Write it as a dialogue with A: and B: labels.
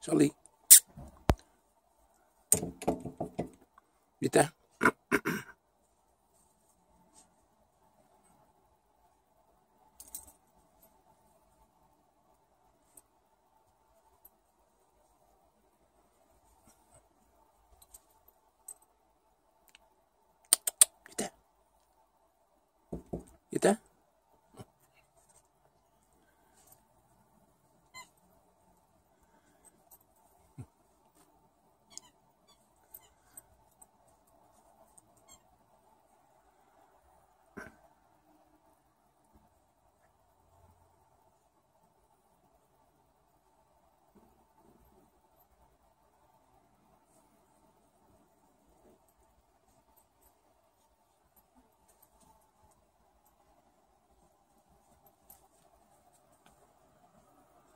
A: Sorry. ¿Viste?